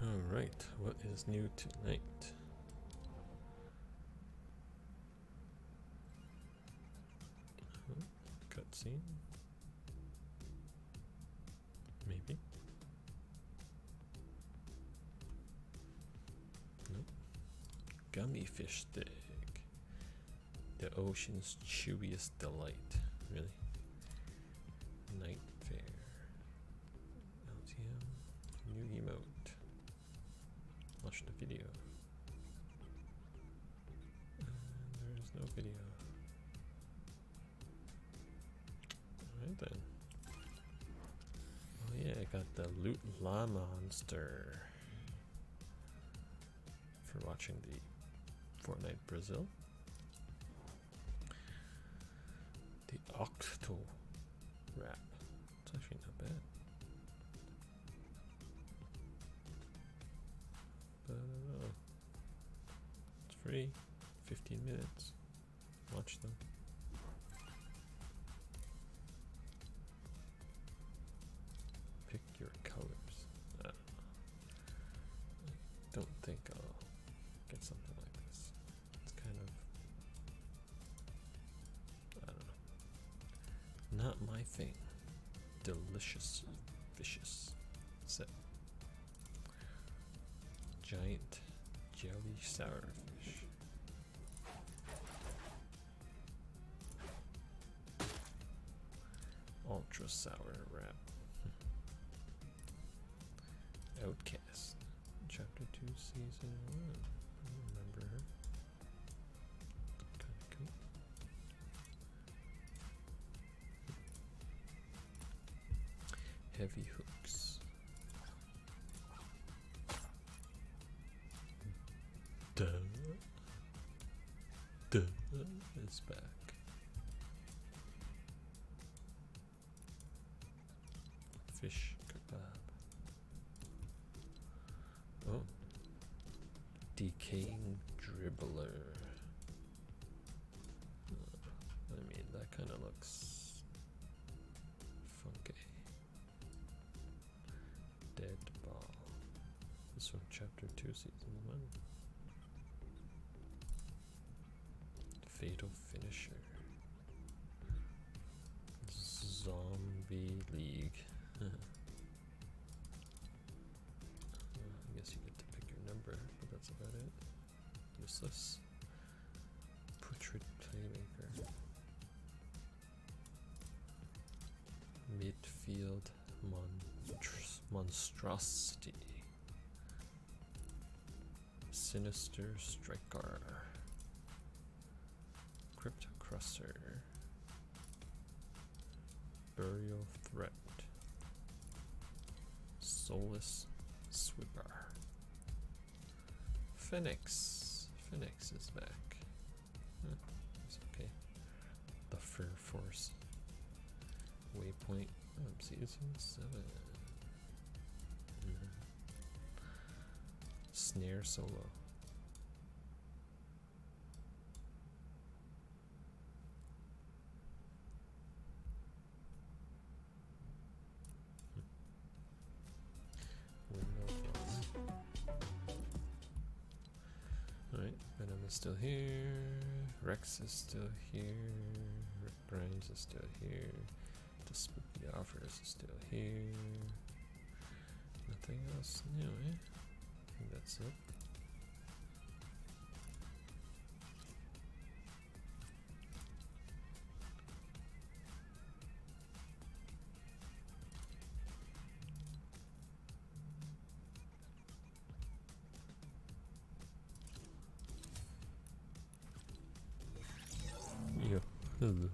Alright, what is new tonight? Uh-huh, cutscene? Maybe? Nope. Gummy Fishstick. The ocean's chewiest delight. Really? Video. There is no video. Alright then. Oh yeah, I got the Loot Llamonster for watching the Fortnite Brazil. The Octo wrap. It's actually not bad. Free. 15 minutes. Watch them. Pick your colors. Uh, I don't think I'll get something like this. It's kind of. I don't know. Not my thing. Delicious, vicious set. Giant jelly sourfish. Ultra sour wrap. Outcast. Chapter 2, Season 1. I remember her. Kinda cool. Heavy hooks. Duh. Duh is back. Fish kebab. Oh. Decaying dribbler. Uh, I mean, that kind of looks funky. Dead ball. This is from chapter 2, season 1. Fatal finisher. Useless. Portrait playmaker. Midfield monstr- monstrosity. Sinister striker. Crypto crusher. Burial threat. Soulless sweeper. Phoenix. Phoenix is back. Huh, it's okay. The Fur Force. Waypoint. Oh, season 7. Mhm. Snare solo. Venom is still here. Rex is still here. Rick Grimes is still here. The Spooky Offers is still here. Nothing else new, eh? I think that's it. Yeah. Hello.